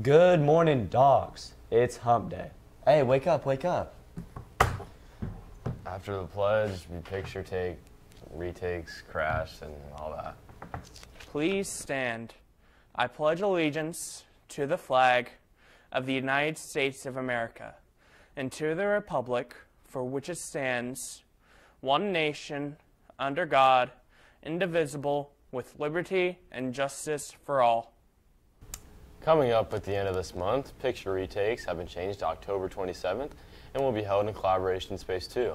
Good morning, dogs. It's hump day. Hey, wake up, wake up. After the pledge, we picture take, retakes, crash, and all that. Please stand. I pledge allegiance to the flag of the United States of America and to the republic for which it stands, one nation, under God, indivisible, with liberty and justice for all. Coming up at the end of this month, picture retakes have been changed to October 27th and will be held in collaboration space 2.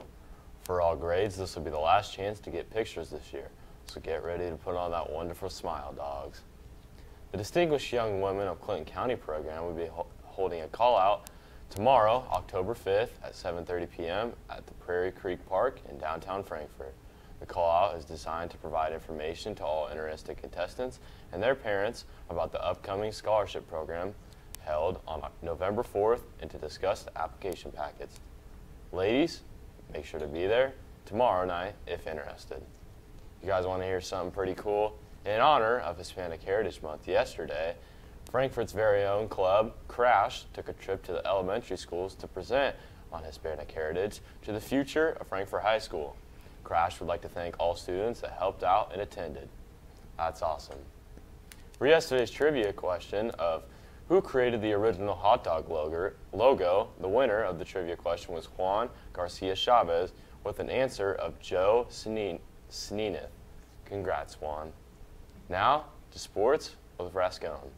For all grades, this will be the last chance to get pictures this year, so get ready to put on that wonderful smile, dogs. The Distinguished Young Women of Clinton County program will be ho holding a call out tomorrow, October 5th at 7.30 p.m. at the Prairie Creek Park in downtown Frankfort. The call out is designed to provide information to all interested contestants and their parents about the upcoming scholarship program held on November 4th and to discuss the application packets. Ladies, make sure to be there tomorrow night if interested. You guys want to hear something pretty cool? In honor of Hispanic Heritage Month yesterday, Frankfort's very own club, Crash, took a trip to the elementary schools to present on Hispanic heritage to the future of Frankfurt High School. Crash would like to thank all students that helped out and attended. That's awesome. For yesterday's trivia question of who created the original hot dog logo, the winner of the trivia question was Juan Garcia Chavez with an answer of Joe Sneeneth. Congrats, Juan. Now, to sports with Rascone.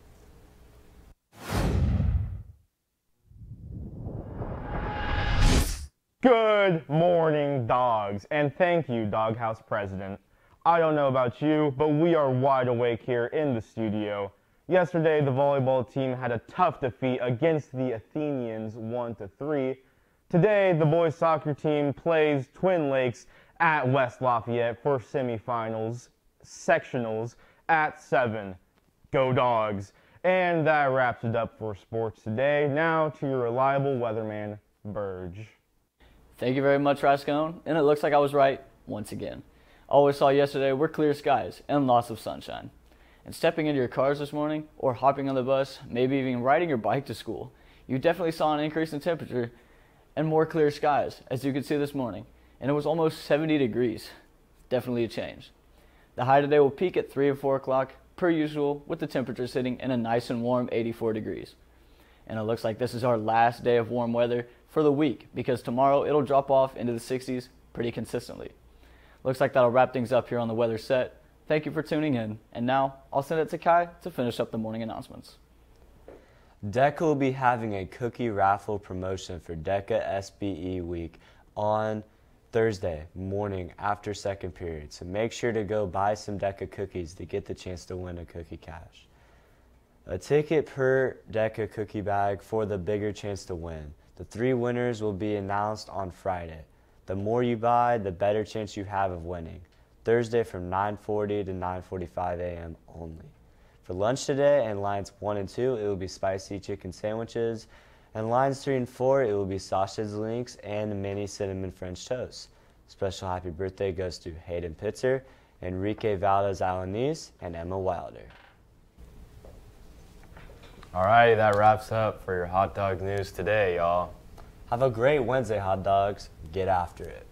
Good morning, dogs, and thank you, Doghouse President. I don't know about you, but we are wide awake here in the studio. Yesterday, the volleyball team had a tough defeat against the Athenians 1 to 3. Today, the boys soccer team plays Twin Lakes at West Lafayette for semifinals, sectionals at 7. Go Dogs! And that wraps it up for sports today. Now to your reliable weatherman, Burge. Thank you very much, Rascone. And it looks like I was right once again. All we saw yesterday were clear skies and lots of sunshine. And stepping into your cars this morning, or hopping on the bus, maybe even riding your bike to school, you definitely saw an increase in temperature and more clear skies, as you could see this morning. And it was almost 70 degrees. Definitely a change. The high today will peak at 3 or 4 o'clock, per usual, with the temperature sitting in a nice and warm 84 degrees. And it looks like this is our last day of warm weather for the week because tomorrow it'll drop off into the 60s pretty consistently. Looks like that'll wrap things up here on the weather set. Thank you for tuning in. And now I'll send it to Kai to finish up the morning announcements. DECA will be having a cookie raffle promotion for DECA SBE week on Thursday morning after second period. So make sure to go buy some DECA cookies to get the chance to win a cookie cash. A ticket per DECA cookie bag for the bigger chance to win. The three winners will be announced on Friday. The more you buy, the better chance you have of winning. Thursday from 9:40 to 9:45 a.m. only. For lunch today and lines 1 and 2, it will be spicy chicken sandwiches, and lines 3 and 4, it will be sausage links and mini cinnamon French toast. Special happy birthday goes to Hayden Pitzer, Enrique Valdez Alanis, and Emma Wilder. All right, that wraps up for your hot dog news today, y'all. Have a great Wednesday, hot dogs. Get after it.